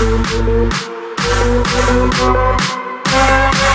Thank you.